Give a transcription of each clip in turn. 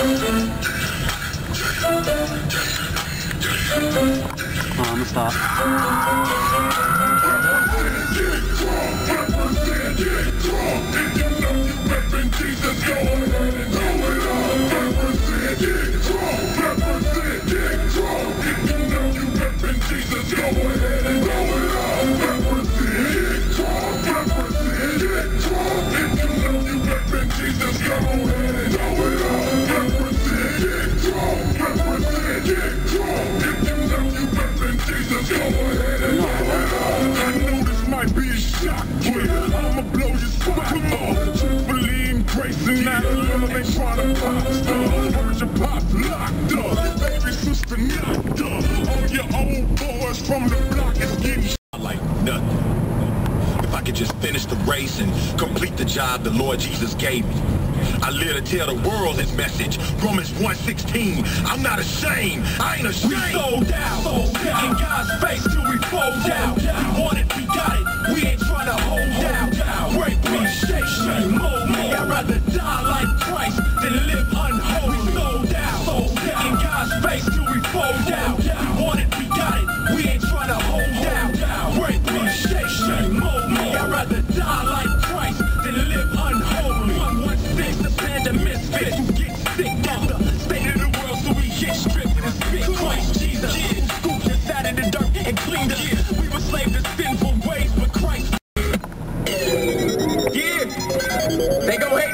Oh, I'm gonna stop. Trying to pop stuff. Heard your pop locked up, baby sister knocked up. All your old boys from the block is getting like nothing. If I could just finish the race and complete the job the Lord Jesus gave me. I live to tell the world his message. Romans 1.16. I'm not ashamed. I ain't ashamed. We sold out. Out. In God's face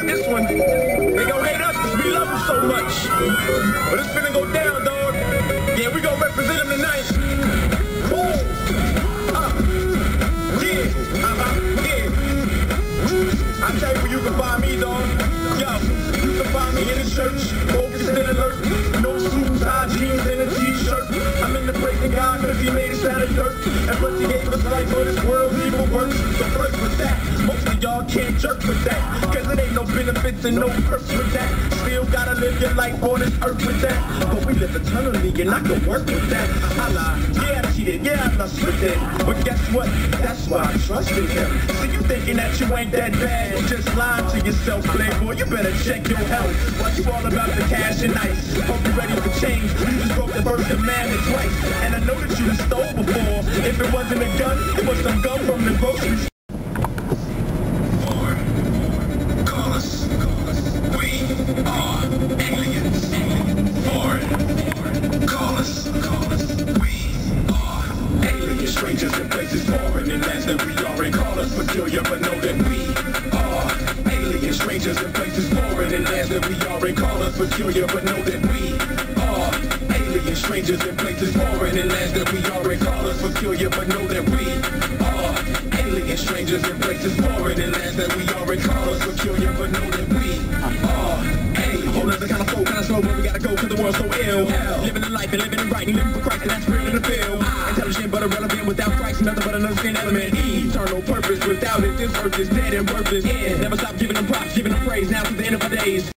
hate this one. They gon' hate us because we love them so much. But it's finna go down, dog. Yeah, we gon' represent them tonight. Uh, yeah, uh-huh, yeah. I tell you where you can find me, dog. Yo, you can find me in the church, focused and alert. No suits, high jeans, and a t-shirt. I'm in the praising God because he made us out of dirt. And plus he gave us life for this world's evil works. So first with that, most of y'all can't jerk with that. Cause it ain't no perks with that. Still gotta live your life on this earth with that. But we live eternally and I can work with that. I lied, yeah I cheated, yeah I lust with it. But guess what? That's why I trusted him. See you thinking that you ain't that bad. Just lying to yourself, playboy. You better check your health. Why you all about the cash and ice? Hope you ready for change. You just broke the first commandment twice. And I know that you stole before. If it wasn't a gun, it was some gum from the grocery store. That we are in. Call us peculiar, but know that we are aliens. Strangers in places foreign and lands that we are in. Call us peculiar, but know that we are aliens. Strangers in places foreign and lands that we are in. Call us peculiar, but know that we are aliens. Whole other kind of flow, kind of slow, but we gotta go cause the world's so ill. Living the life and living it right and living for Christ and that's real in the field. Ah. Intelligent but irrelevant without Christ, nothing but another sin element. Eternal purpose without it, this earth is dead and worthless. Yeah, never stop giving them props, giving them praise now to the end of our days.